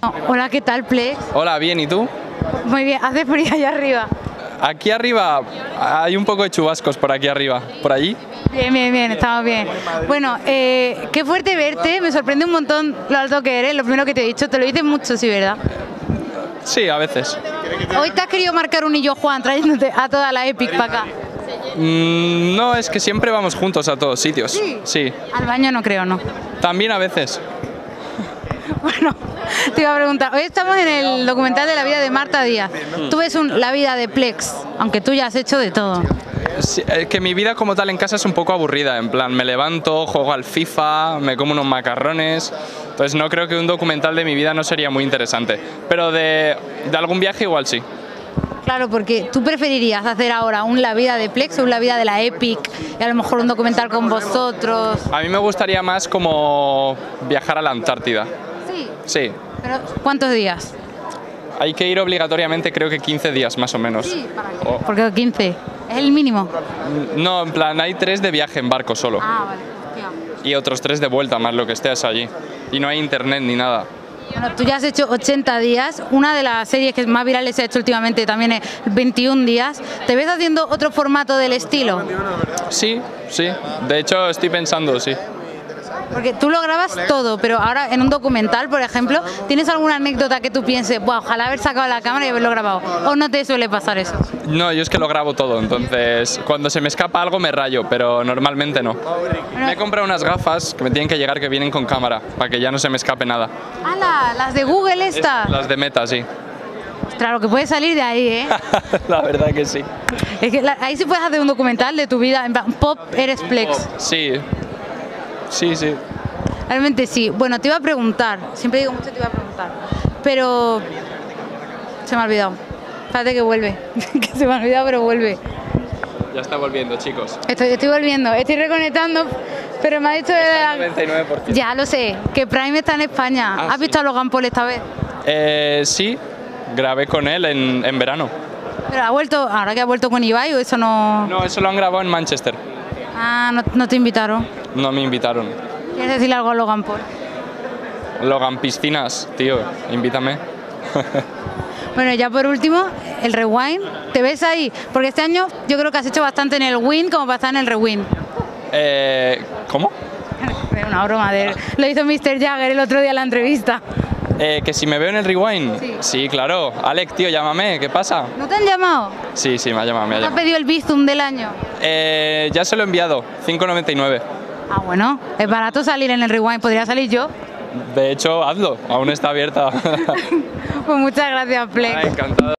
Hola, ¿qué tal, Plex? Hola, bien, ¿y tú? Muy bien, hace frío allá arriba. Aquí arriba hay un poco de chubascos por aquí arriba. ¿Por allí? Bien, bien, bien, estamos bien. Bueno, eh, qué fuerte verte, me sorprende un montón lo alto que eres, lo primero que te he dicho, te lo dices mucho, sí, ¿verdad? Sí, a veces. Hoy te has querido marcar un hillo Juan trayéndote a toda la Epic para acá. Mm, no, es que siempre vamos juntos a todos sitios. ¿Sí? Sí. Al baño no creo, ¿no? También a veces. Bueno, te iba a preguntar, hoy estamos en el documental de la vida de Marta Díaz. Tú ves un- la vida de Plex, aunque tú ya has hecho de todo. Sí, eh, que mi vida como tal en casa es un poco aburrida. En plan, me levanto, juego al FIFA, me como unos macarrones. Entonces no creo que un documental de mi vida no sería muy interesante. Pero de, de algún viaje igual sí. Claro, porque tú preferirías hacer ahora un La vida de Plex o un La vida de la Epic y a lo mejor un documental con vosotros. A mí me gustaría más como viajar a la Antártida. Sí. Sí. Pero ¿cuántos días? Hay que ir obligatoriamente creo que 15 días más o menos. O- Porque 15 es el mínimo. no, en plan, hay tres de viaje en barco solo. Ah, vale. hostia. Y otros tres de vuelta más lo que estés allí. Y no hay internet ni nada. Bueno, tú ya has hecho 80 días. Una de las series que más virales se ha hecho últimamente también es 21 días. ¿Te ves haciendo otro formato del estilo? Sí, sí. De hecho estoy pensando, sí. Porque tú lo grabas todo, pero ahora en un documental, por ejemplo, ¿tienes alguna anécdota que tú pienses, "Buah, ojalá haber sacado la cámara y haberlo grabado? ¿O no te suele pasar eso? No, yo es que lo grabo todo, entonces cuando se me escapa algo me rayo, pero normalmente no. Me he comprado unas gafas que me tienen que llegar que vienen con cámara, para que ya no se me escape nada. ¡Hala! Las de Google estas. Las de meta, sí. Claro, que puede salir de ahí, ¿eh? La verdad que sí. Es que la- ahí sí puedes hacer un documental de tu vida, en plan, pop eres Plex. Sí. Sí, sí. Realmente sí. Bueno, te iba a preguntar, siempre digo mucho te iba a preguntar, pero se me ha olvidado. Espérate que vuelve, que se me ha olvidado, pero vuelve. Ya está volviendo, chicos. Estoy, estoy volviendo, estoy reconectando, pero me ha dicho de la... 99%. Ya lo sé, que Prime está en España. Ah, ¿Has sí. visto a Logan Paul esta vez? Eh, sí, grabé con él en, en verano. Pero ha vuelto, ahora que ha vuelto con Ibai o eso no... No, eso lo han grabado en Manchester. Ah, no, no te invitaron. No me invitaron. ¿Quieres decirle algo a Logan Paul? Logan Piscinas, tío, invítame. Bueno, ya por último, el rewind. ¿Te ves ahí? Porque este año yo creo que has hecho bastante en el win como para estar en el rewind. Eh, ¿Cómo? Una broma de... Lo hizo Mr. Jagger el otro día en la entrevista. Eh, que si me veo en el rewind. Sí. claro. Alec, tío, llámame, ¿qué pasa? ¿No te han llamado? Sí, sí, me ha llamado, me ha ¿Te has pedido el Bizum del año? Eh, ya se lo he enviado, 5.99. Ah, bueno, es barato salir en el rewind. ¿Podría salir yo? De hecho, hazlo, aún está abierta. Pues muchas gracias, Plex. Ah, encantado.